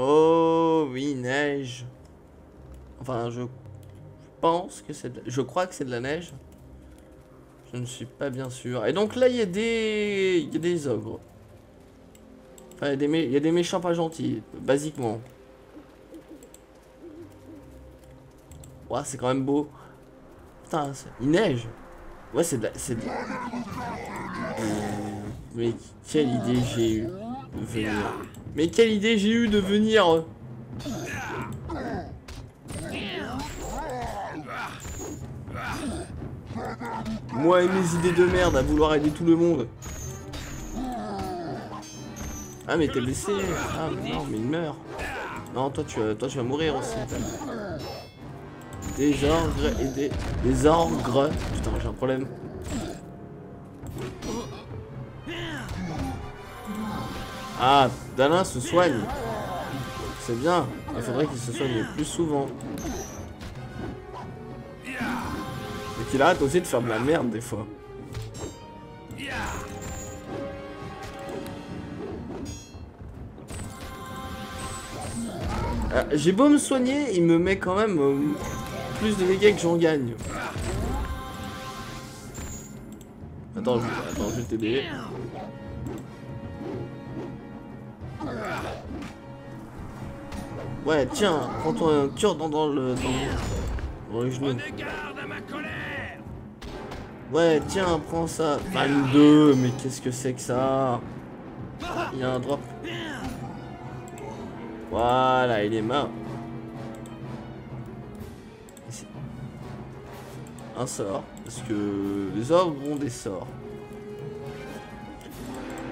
Oh oui, neige. Enfin, je pense que c'est... Je crois que c'est de la neige. Je ne suis pas bien sûr. Et donc là, il y a des... Il y a des ogres. Enfin, il y, a des méchants pas gentils, basiquement. Ouah, c'est quand même beau. Putain, il neige. Ouais, c'est de la... c'est Mais quelle idée j'ai eu. Mais quelle idée j'ai eu de venir. Moi et mes idées de merde à vouloir aider tout le monde. Ah mais t'es blessé. Ah mais non mais il meurt. Non toi tu, vas- toi tu vas mourir aussi. Des et des... Des. Putain j'ai un problème. Ah, Dalin se soigne. C'est bien. Il faudrait qu'il se soigne plus souvent. Et qu'il arrête aussi de faire de la merde des fois. Euh, J'ai beau me soigner, il me met quand même euh, plus de dégâts que j'en gagne. Attends, attends, je vais t'aider. Ouais, tiens, prends-toi un cure dans, dans le dans, Ouais, tiens, prends ça. 22, mais qu'est-ce que c'est que ça? Il y a un drop. Voilà, il est mort. Un sort, parce que les ogres ont des sorts?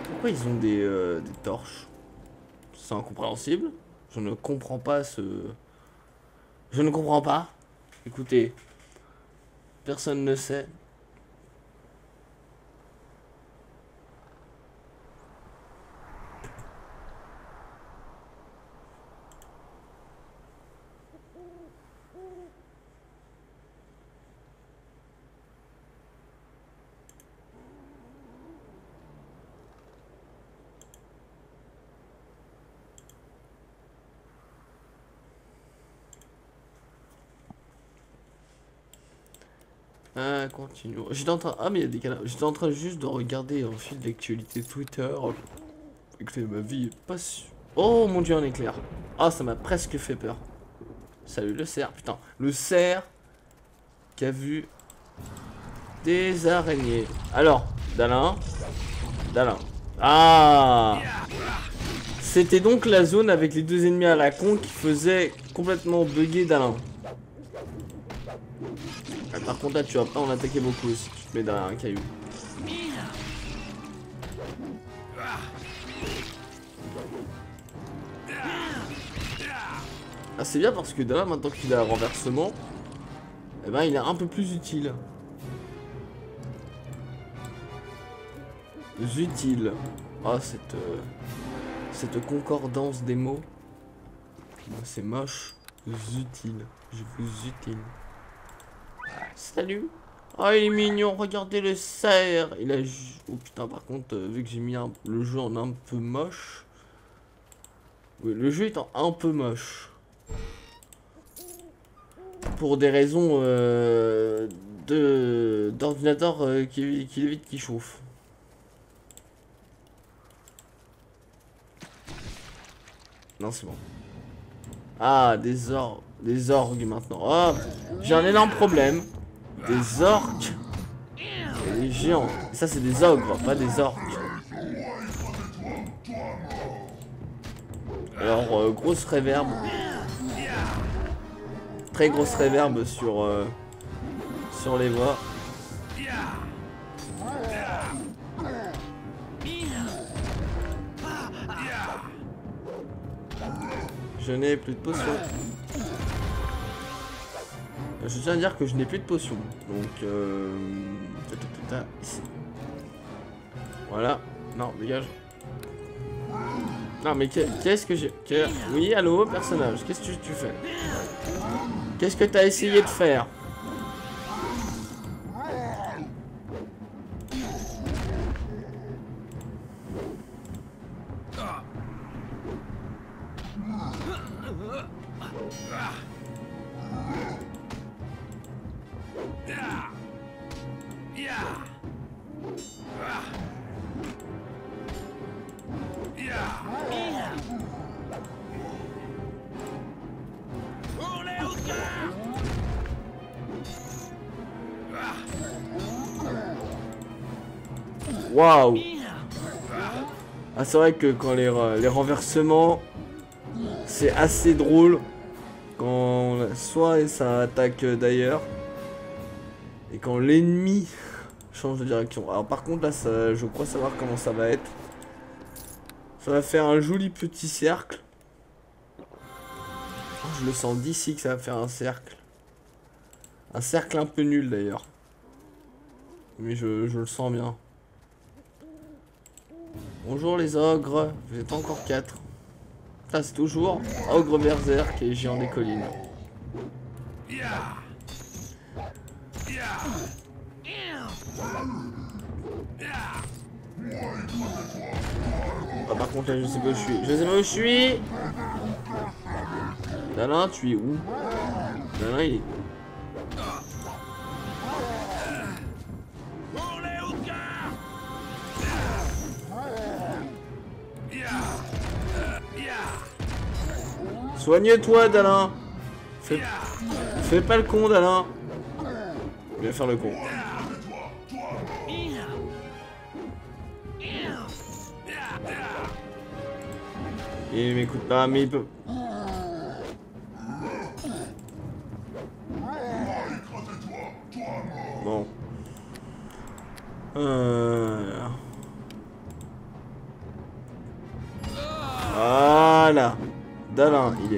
Pourquoi ils ont des, euh, des torches? C'est incompréhensible. Je ne comprends pas ce... Je ne comprends pas. Écoutez, personne ne sait. Ah, J'étais en train. Ah, mais il y a des canards. J'étais en train juste de regarder un fil d'actualité Twitter. Écoutez, ma vie est pas sûre. Oh mon dieu, un éclair. Ah, ça m'a presque fait peur. Salut le cerf, putain. Le cerf qui a vu des araignées. Alors, Dalin. Dalin. Ah C'était donc la zone avec les deux ennemis à la con qui faisait complètement bugger Dalin. Ah, par contre là tu vas pas en attaquer beaucoup si tu te mets derrière un caillou. Ah c'est bien parce que là maintenant qu'il a renversement, eh ben il est un peu plus utile. Utile. Ah cette euh, cette concordance des mots. Moi, C'est moche. Utile. Je vous utile. Salut. Oh, il est mignon. Regardez le cerf. Il a. Oh putain, par contre, euh, vu que j'ai mis le jeu en un peu moche. Oui, le jeu est en un peu moche. Pour des raisons euh, de d'ordinateur euh, qui, qui évite qui chauffe. Non, c'est bon. Ah, des. Des orgues maintenant. Oh, j'ai un énorme problème. Des orques. Et des géants. Ça, c'est des ogres, pas des orques. Alors, euh, grosse réverbe. Très grosse réverbe sur, euh, sur les voix. Je n'ai plus de potions. Je tiens à dire que je n'ai plus de potions. Donc, euh... Voilà. Non, dégage. Non, mais qu'est- qu'est-ce que j'ai... Oui, allô, personnage. Qu'est-ce que tu fais? Qu'est-ce que t'as essayé de faire? Waouh Ah c'est vrai que quand les, re- les renversements c'est assez drôle quand soit ça attaque d'ailleurs et quand l'ennemi change de direction. Alors par contre là je crois savoir comment ça va être. Ça va faire un joli petit cercle. Oh, Je le sens d'ici que ça va faire un cercle. Un cercle un peu nul d'ailleurs. Mais je, je le sens bien. Bonjour les ogres, vous êtes encore 4. Ça c'est toujours ogre berserk et géant des collines. Ah, par contre là je sais pas où je suis. Je sais pas où je suis Dalin tu es où? Dalin il est... Soigne-toi Dalin fais... Fais pas le con Dalin Viens faire le con. Il m'écoute pas mais il peut...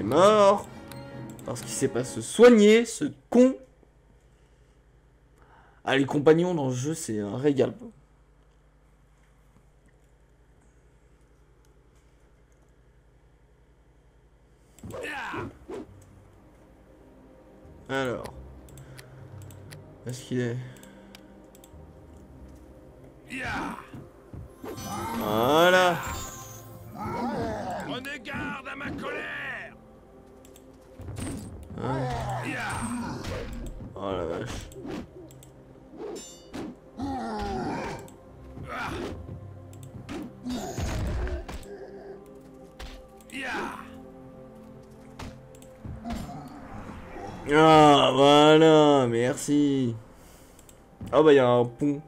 mort. Parce qu'il sait pas se soigner, ce con. Ah, les compagnons dans le jeu, c'est un régal. Alors. Est-ce qu'il est... Voilà. Garde à ma colère Oh la vache. Ah voilà, merci. Ah bah il y a un pont.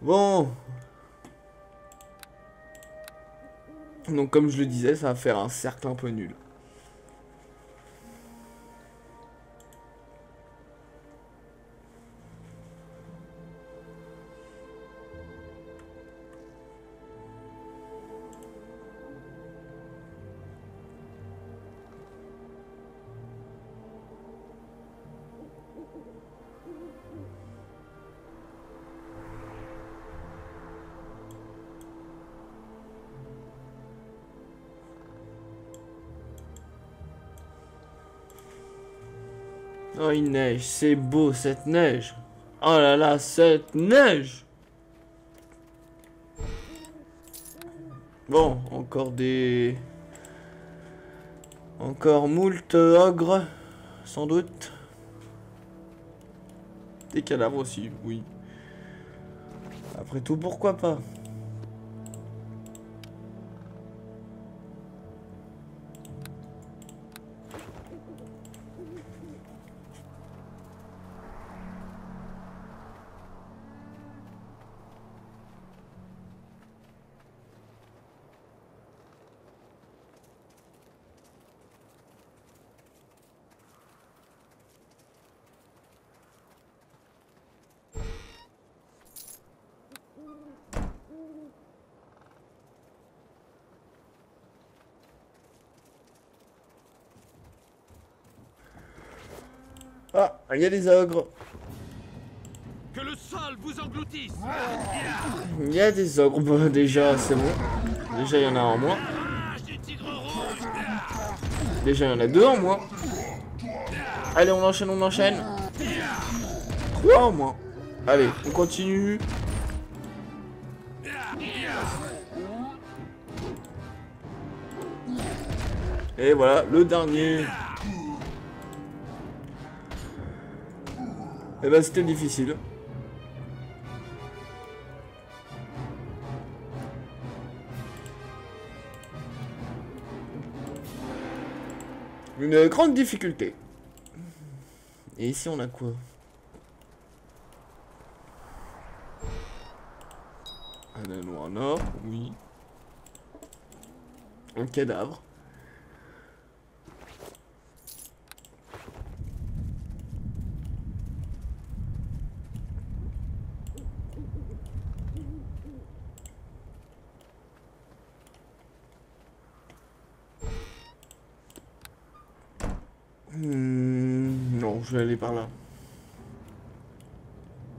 Bon. Donc comme je le disais, ça va faire un cercle un peu nul. Il neige, c'est beau cette neige. Oh là là, cette neige. Bon, encore des... Encore moult ogres, sans doute. Des cadavres aussi, oui. Après tout, pourquoi pas? Ah, il y a des ogres. Que le sol vous engloutisse Il y a des ogres, bah, déjà, c'est bon. Déjà, il y en a en du tigre rouge Déjà, il y en a deux en moins. Allez, on enchaîne, on enchaîne. Trois en moins. Allez, on continue. Et voilà, le dernier. Et bah c'était difficile. Une grande difficulté. Et ici on a quoi? Un anneau en or, oui. Un cadavre. Hmm, non, je vais aller par là.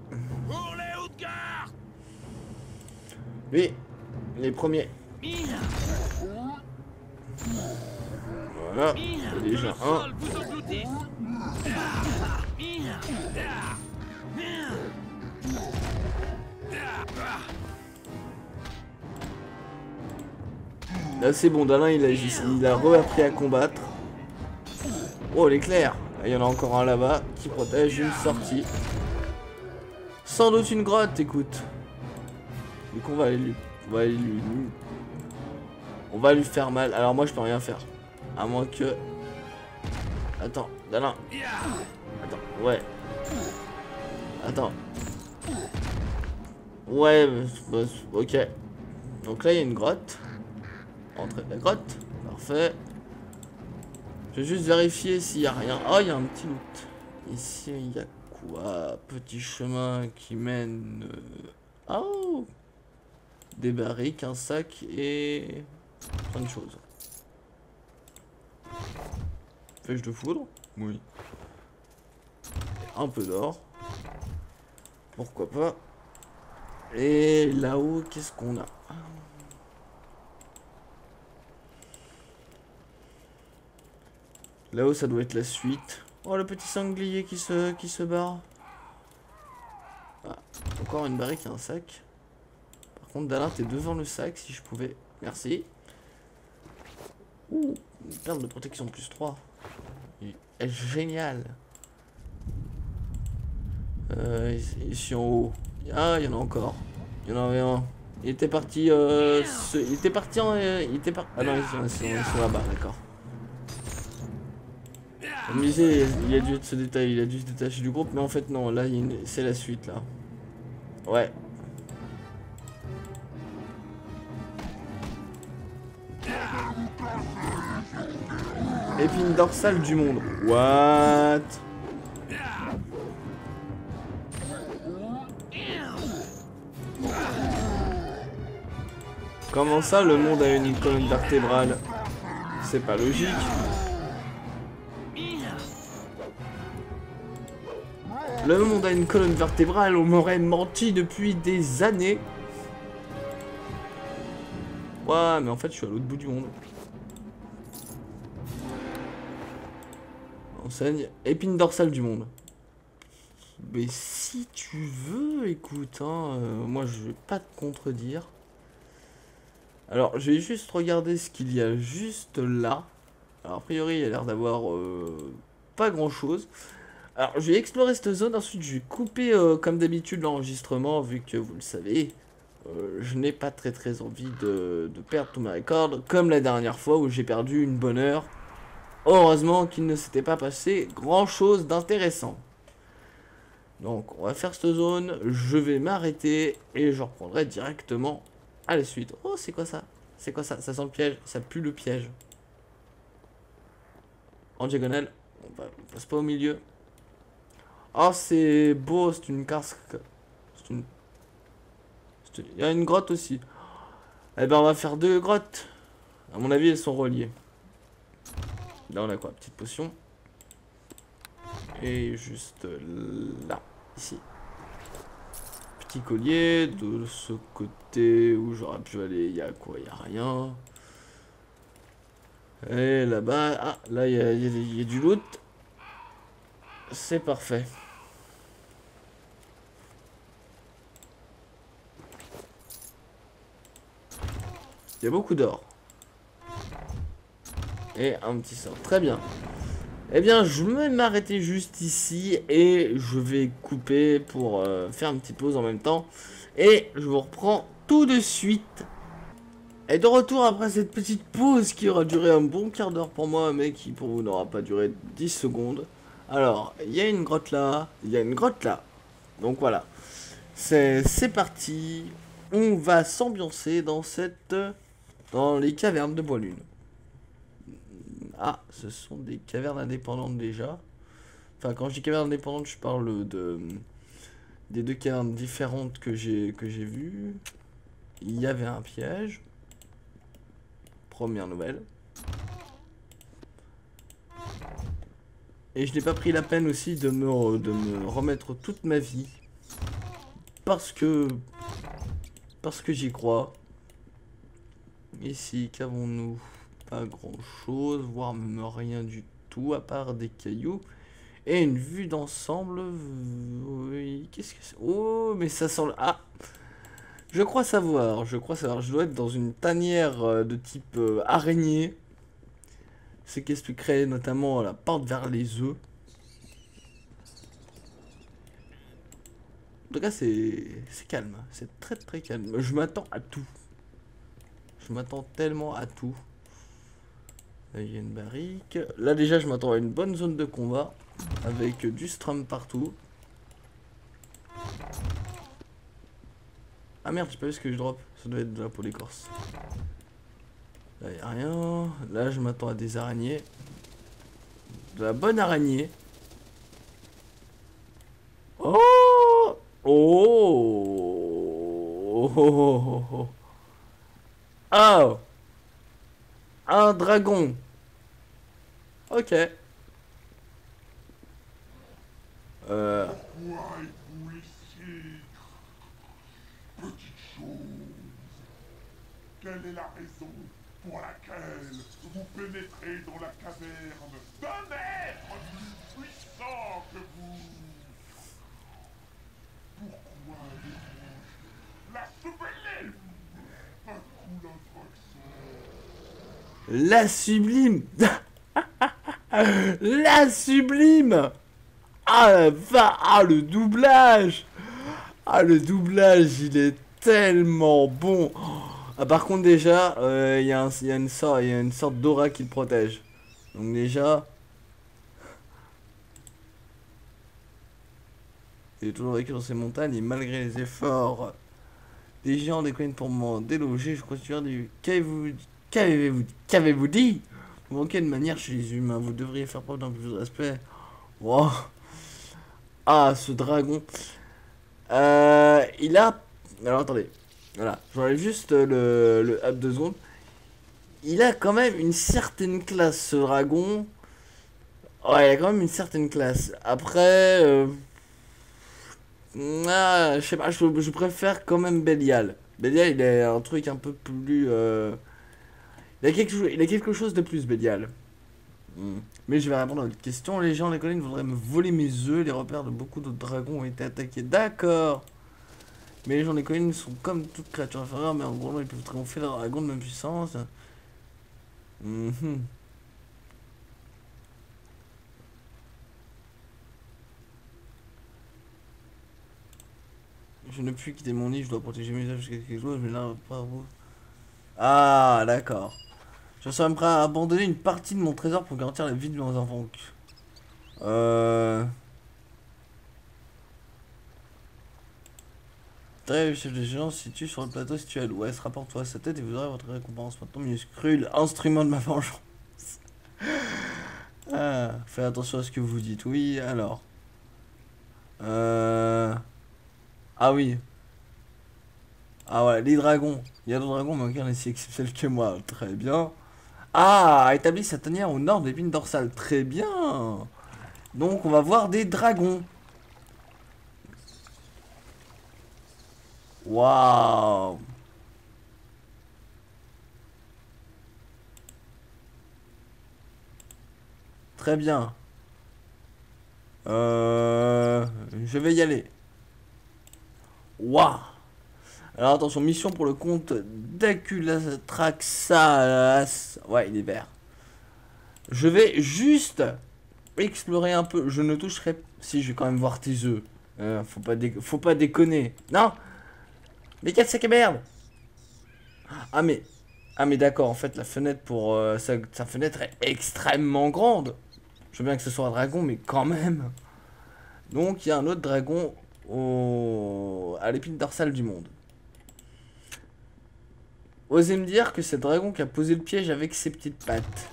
Pour les Hautes-Gardes Oui, les premiers. Voilà, déjà un. Là c'est bon, Dalin il a, il a re-appris à combattre. Oh l'éclair Il y en a encore un là-bas qui protège une sortie. Sans doute une grotte, écoute. Donc on va aller lui... On va aller lui... On va lui faire mal. Alors moi je peux rien faire. À moins que... Attends, Dalin. Attends, ouais. Attends. Ouais, bah, ok. Donc là il y a une grotte. Entrée de la grotte. Parfait. Je vais juste vérifier s'il y a rien. Oh, il y a un petit loot. Ici, il y a quoi? Petit chemin qui mène... euh, Oh Des barriques, un sac et... plein de choses. Pêche de foudre? Oui. Un peu d'or. Pourquoi pas? Et là-haut, qu'est-ce qu'on a? Là-haut, ça doit être la suite. Oh, le petit sanglier qui se, qui se barre. Ah, encore une barrique et un sac. Par contre, Dalin, t'es devant le sac, si je pouvais. Merci. Ouh, une perle de protection plus 3. Elle est géniale. Euh, ici- en haut. Ah, il y en a encore. Il y en avait un. Il était parti. Euh, il était parti en. euh, il était par... Ah non, ils sont là-bas, d'accord. Je disais, il a dû se détailler, il a dû se détacher du groupe, mais en fait non, là une- c'est la suite là. Ouais. Épine dorsale du monde. What? Comment ça le monde a une colonne vertébrale? C'est pas logique. Le monde a une colonne vertébrale, on m'aurait menti depuis des années. Ouais, mais en fait, je suis à l'autre bout du monde. Enseigne épine dorsale du monde. Mais si tu veux, écoute, hein, euh, moi je vais pas te contredire. Alors, je vais juste regarder ce qu'il y a juste là. Alors, a priori, il y a l'air d'avoir euh, pas grand chose. Alors, je vais explorer cette zone, ensuite je vais couper euh, comme d'habitude l'enregistrement, vu que vous le savez, euh, je n'ai pas très très envie de, de perdre tous mes records, comme la dernière fois où j'ai perdu une bonne heure. Heureusement qu'il ne s'était pas passé grand chose d'intéressant. Donc, on va faire cette zone, je vais m'arrêter et je reprendrai directement à la suite. Oh, c'est quoi ça? C'est quoi ça? Ça sent le piège, ça pue le piège. En diagonale, on passe pas au milieu. Oh, c'est beau, c'est une casque. C'est une... Il y a une grotte aussi. Eh ben, on va faire deux grottes. À mon avis, elles sont reliées. Là, on a quoi? Petite potion. Et juste là, ici. Petit collier. De ce côté où j'aurais pu aller, il y a quoi? Il y a rien. Et là-bas, ah, là, il y y y a du loot. C'est parfait. Il y a beaucoup d'or. Et un petit sort. Très bien. Eh bien, je vais m'arrêter juste ici et je vais couper pour euh, faire une petite pause en même temps. Et je vous reprends tout de suite. Et de retour après cette petite pause qui aura duré un bon quart d'heure pour moi, mais qui pour vous n'aura pas duré 10 secondes. Alors, il y a une grotte là, il y a une grotte là. Donc voilà. C'est parti. On va s'ambiancer dans cette... Dans les cavernes de Bois Lune. Ah, ce sont des cavernes indépendantes déjà. Enfin, quand je dis cavernes indépendantes, je parle de des deux cavernes différentes que j'ai que j'ai vues. Il y avait un piège. Première nouvelle. Et je n'ai pas pris la peine aussi de me, de me remettre toute ma vie. Parce que... Parce que j'y crois. Ici, qu'avons-nous Pas grand-chose, voire même rien du tout, à part des cailloux. Et une vue d'ensemble... Oui, qu'est-ce que c'est? Oh, mais ça sent... Ah Je crois savoir, je crois savoir. Je dois être dans une tanière euh, de type euh, araignée. Ce qui expliquerait notamment la porte vers les œufs. En tout cas, c'est calme. C'est très très calme. Je m'attends à tout. Je m'attends tellement à tout. Là, il y a une barrique. Là, déjà, je m'attends à une bonne zone de combat. Avec du strum partout. Ah merde, j'ai pas vu ce que je drop. Ça doit être de la peau d'écorce. Là, y a rien. Là, je m'attends à des araignées. De la bonne araignée. Oh Oh Oh Oh Un dragon Ok. Euh... Pourquoi êtes-vous ici Petite chose. Quelle est la raison pour laquelle vous pénétrez dans la caverne d'un être plus puissant que vous Pourquoi avez-vous la sublime Un coup d'infraction La sublime. La sublime. Ah va Ah le doublage. Ah le doublage il est tellement bon. Ah, Par contre déjà euh, il y, a y a une sorte d'aura qui le protège. Donc déjà... Il est toujours vécu dans ces montagnes et malgré les efforts des géants déconnent pour m'en déloger, je considère du... Qu'avez-vous dit? Vous manquez de manière chez les humains, vous devriez faire preuve d'un plus de respect. Ah, ce dragon. Euh, il a... Alors attendez. Voilà, j'enlève juste le, le up de secondes. Il a quand même une certaine classe, ce dragon. Ouais, il a quand même une certaine classe. Après... Euh... Ah, je sais pas, je, préfère quand même Belial. Belial, il est un truc un peu plus... Euh... Il, a quelque, il a quelque chose de plus, Belial. Hmm. Mais je vais répondre à votre question. Les gens, les collines voudraient me voler mes œufs. Les repères de beaucoup d'autres dragons ont été attaqués. D'accord. Mais les gens des collines sont comme toutes créatures inférieures, mais en gros, ils peuvent triompher leur dragon de même puissance. Mm -hmm. Je ne puis quitter mon nid, je dois protéger mes œufs jusqu'à quelque chose, mais là, pas vous. Ah, d'accord. Je serais prêt à abandonner une partie de mon trésor pour garantir la vie de mes enfants. Euh... Très géant se situe sur le plateau situé à l'ouest. Rapporte-toi sa tête et vous aurez votre récompense. Maintenant, minuscule, instrument de ma vengeance. ah, faites attention à ce que vous dites. Oui, alors. Euh... Ah oui. Ah ouais, les dragons. Il y a d'autres dragons, mais aucun est si exceptionnel que moi. Très bien. Ah, établi sa tanière au nord des l'épine dorsale. Très bien. Donc, on va voir des dragons. Waouh Très bien. Euh, je vais y aller. Waouh Alors attention, mission pour le compte d'Aculatraxas. Ouais, il est vert. Je vais juste explorer un peu. Je ne toucherai... Si, je vais quand même voir tes œufs. Euh, faut, pas déconner. Non? Mais sac à merde Ah mais... Ah mais d'accord, en fait, la fenêtre pour... euh, sa, sa fenêtre est extrêmement grande. Je veux bien que ce soit un dragon, mais quand même. Donc, il y a un autre dragon au... à l'épine dorsale du monde. Osez me dire que c'est dragon qui a posé le piège avec ses petites pattes.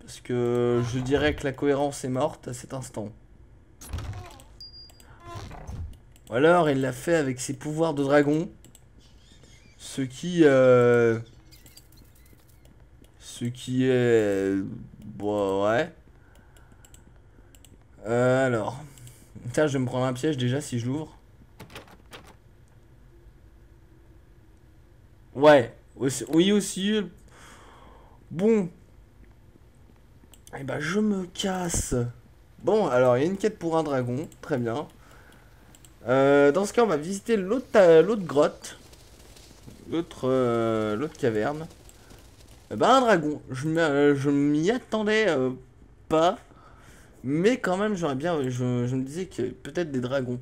Parce que je dirais que la cohérence est morte à cet instant. Ou alors il l'a fait avec ses pouvoirs de dragon. Ce qui... Euh... Ce qui est... Bon, ouais. Euh, alors. Tiens, je vais me prendre un piège déjà si je l'ouvre. Ouais. Oui aussi. Bon. Eh ben je me casse. Bon, alors il y a une quête pour un dragon. Très bien. Euh, dans ce cas, on va visiter l'autre grotte. L'autre euh, caverne. Eh ben un dragon. Je m'y attendais euh, pas. Mais quand même, j'aurais bien. Je, je me disais que peut-être des dragons.